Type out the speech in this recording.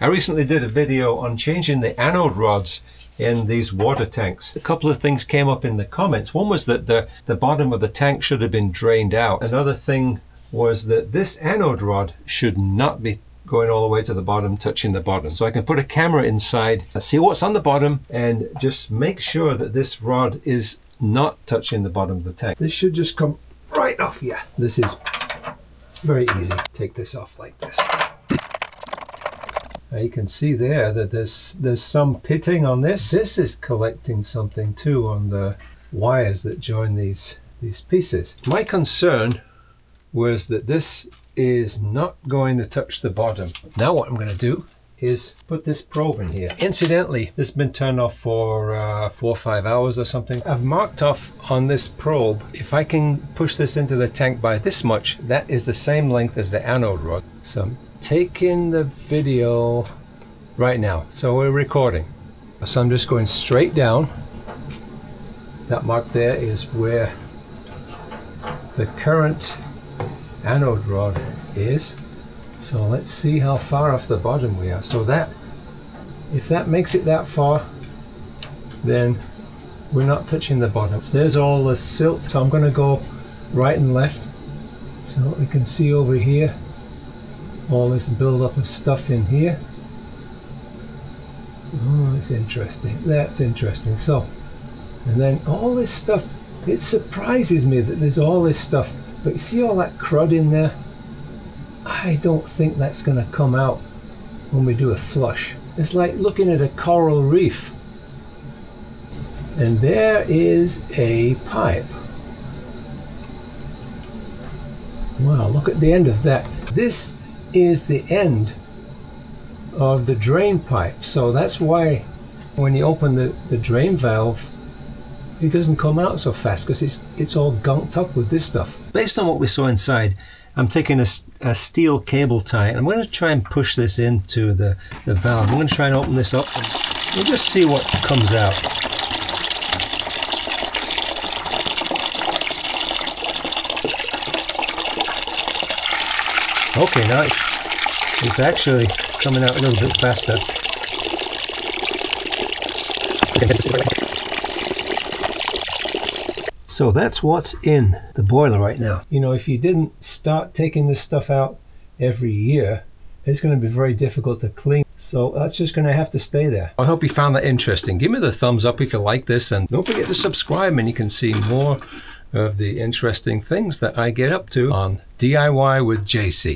I recently did a video on changing the anode rods in these water tanks. A couple of things came up in the comments. One was that the, the bottom of the tank should have been drained out. Another thing was that this anode rod should not be going all the way to the bottom, touching the bottom. So I can put a camera inside, uh, see what's on the bottom, and just make sure that this rod is not touching the bottom of the tank. This should just come right off here. This is very easy. Take this off like this. Now you can see there that there's there's some pitting on this. This is collecting something too on the wires that join these these pieces. My concern was that this is not going to touch the bottom. Now what I'm going to do is put this probe in here. Incidentally, this has been turned off for uh, four or five hours or something. I've marked off on this probe, if I can push this into the tank by this much, that is the same length as the anode rod. So I'm taking the video right now. So we're recording. So I'm just going straight down. That mark there is where the current anode rod is. So let's see how far off the bottom we are. So that, if that makes it that far, then we're not touching the bottom. There's all the silt. So I'm going to go right and left. So we can see over here all this buildup of stuff in here. Oh, that's interesting. That's interesting. So, and then all this stuff, it surprises me that there's all this stuff. But you see all that crud in there? I don't think that's going to come out when we do a flush. It's like looking at a coral reef. And there is a pipe. Wow, look at the end of that. This is the end of the drain pipe. So that's why when you open the, the drain valve, it doesn't come out so fast because it's, it's all gunked up with this stuff. Based on what we saw inside, I'm taking a, a steel cable tie and I'm going to try and push this into the, the valve. I'm going to try and open this up and we'll just see what comes out. Okay, nice. It's actually coming out a little bit faster. So that's what's in the boiler right now. You know, if you didn't start taking this stuff out every year, it's going to be very difficult to clean. So that's just going to have to stay there. I hope you found that interesting. Give me the thumbs up if you like this and don't forget to subscribe and you can see more of the interesting things that I get up to on DIY with JC.